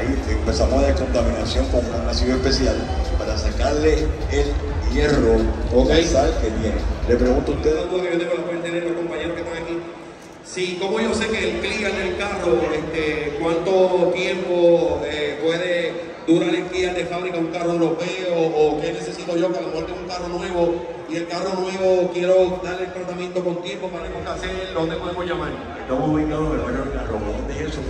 Ahí empezamos a descontaminación con un ácido especial para sacarle el hierro o Ok. la sal que tiene. Le pregunto a Ustedes que yo tengo la los compañeros que están aquí. Sí, como yo sé que el clear del carro, este, cuánto tiempo eh, puede durar el clear de fábrica un carro europeo o qué necesito yo que a lo mejor tengo un carro nuevo y el carro nuevo quiero darle el tratamiento con tiempo para qué hacer, ¿dónde podemos llamar? estamos ubicados en el barrio de Robón de eso,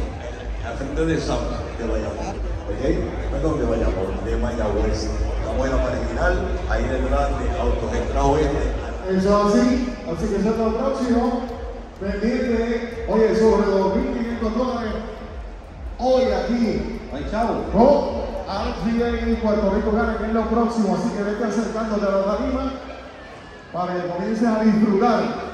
al frente de Sam, de Bayamón. ¿Ok? Perdón, de Bayamón, de Mayagüez. Estamos en la marginal, ahí detrás de Autogestra Oeste. Eso así, así que eso es lo próximo. Pendiente, oye, sobre 2.500 dólares. Hoy aquí, Ay, chavo. con RGA y Puerto Rico Gana, que es lo próximo. Así que vete acercándote a la tarima para que comiences a disfrutar.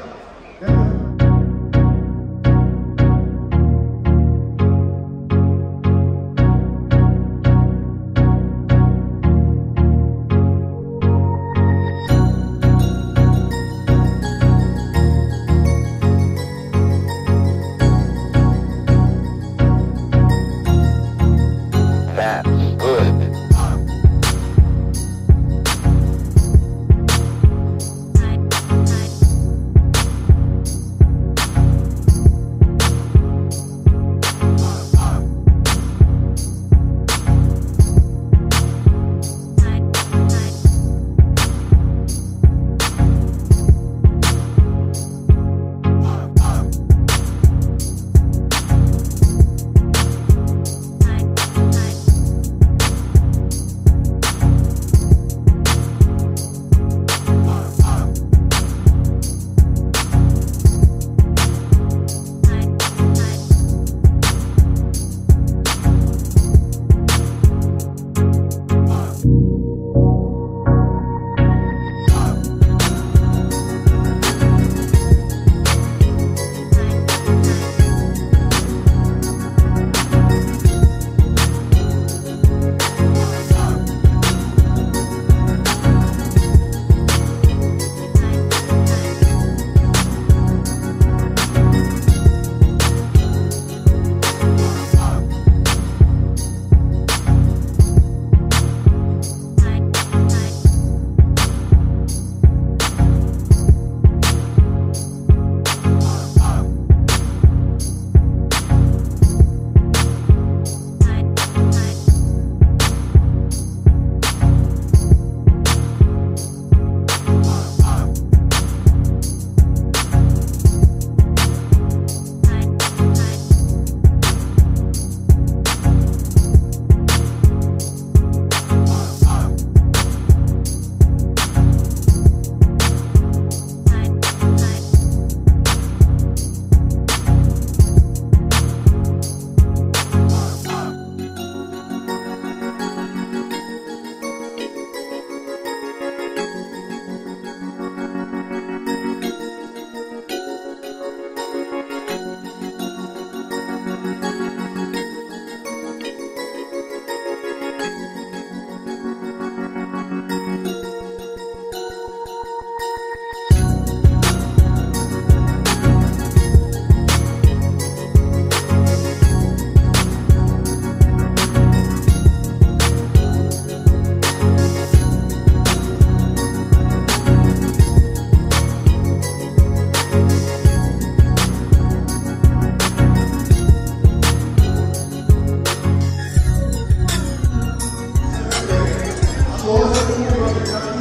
Todo el